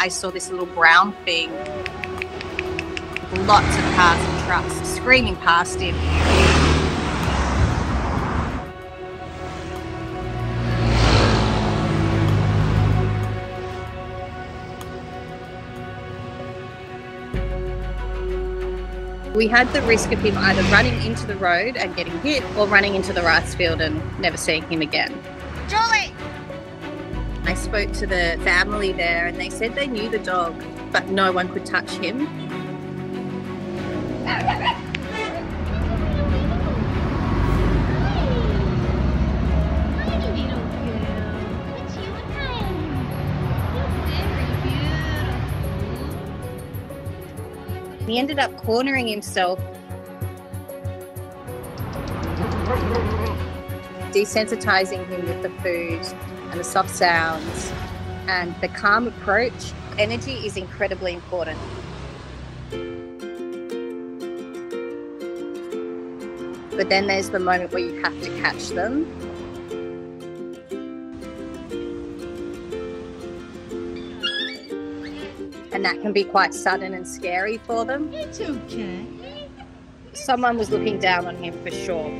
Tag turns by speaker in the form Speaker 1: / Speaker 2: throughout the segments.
Speaker 1: I saw this little brown thing. Lots of cars and trucks screaming past him. We had the risk of him either running into the road and getting hit or running into the rice field and never seeing him again.
Speaker 2: Julie!
Speaker 1: I spoke to the family there and they said they knew the dog, but no one could touch him. He ended up cornering himself, desensitizing him with the food and the soft sounds and the calm approach. Energy is incredibly important. But then there's the moment where you have to catch them. And that can be quite sudden and scary for them.
Speaker 2: It's okay.
Speaker 1: Someone was looking down on him for sure.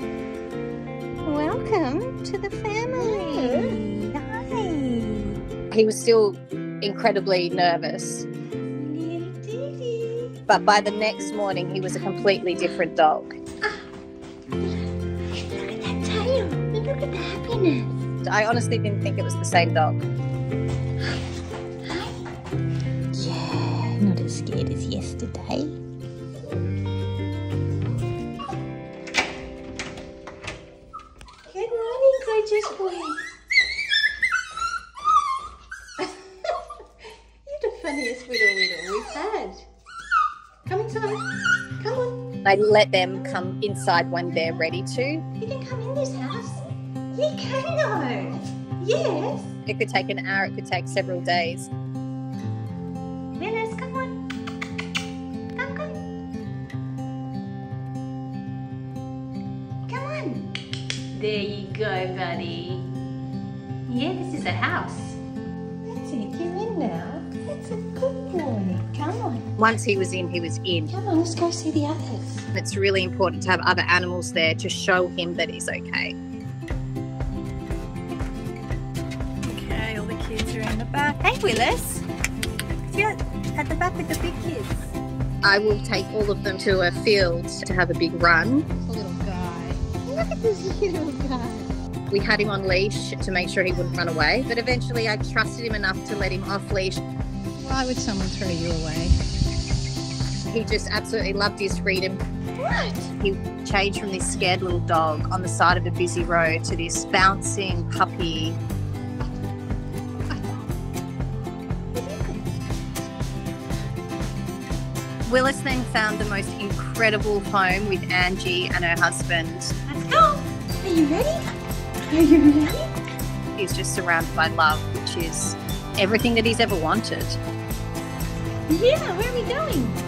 Speaker 2: Welcome to the family. Hi.
Speaker 1: He was still incredibly nervous. But by the next morning, he was a completely different dog.
Speaker 2: Look at that tail. Look at the happiness.
Speaker 1: I honestly didn't think it was the same dog.
Speaker 2: Yeah, not as scared as yesterday. Good morning, gorgeous boy.
Speaker 1: I let them come inside when they're ready to.
Speaker 2: You can come in this house. You can though. Yes.
Speaker 1: It could take an hour, it could take several days.
Speaker 2: Willis, come on. Come, come. Come on. There you go, buddy. Yeah, this is a house. That's it. You're in now.
Speaker 1: Once he was in, he was in.
Speaker 2: Come on, let's go see the others.
Speaker 1: It's really important to have other animals there to show him that he's okay.
Speaker 3: Okay, all the kids are in the back. Hey, Willis. Yeah, at the back with the big kids.
Speaker 1: I will take all of them to a field to have a big run.
Speaker 2: Little guy. Look at this little guy.
Speaker 1: We had him on leash to make sure he wouldn't run away, but eventually I trusted him enough to let him off leash.
Speaker 2: Why would someone throw you away?
Speaker 1: He just absolutely loved his freedom.
Speaker 2: What?
Speaker 1: He changed from this scared little dog on the side of a busy road to this bouncing puppy. Willis then found the most incredible home with Angie and her husband.
Speaker 2: Let's go. Are you ready? Are you ready?
Speaker 1: He's just surrounded by love, which is everything that he's ever wanted.
Speaker 2: Yeah, where are we going?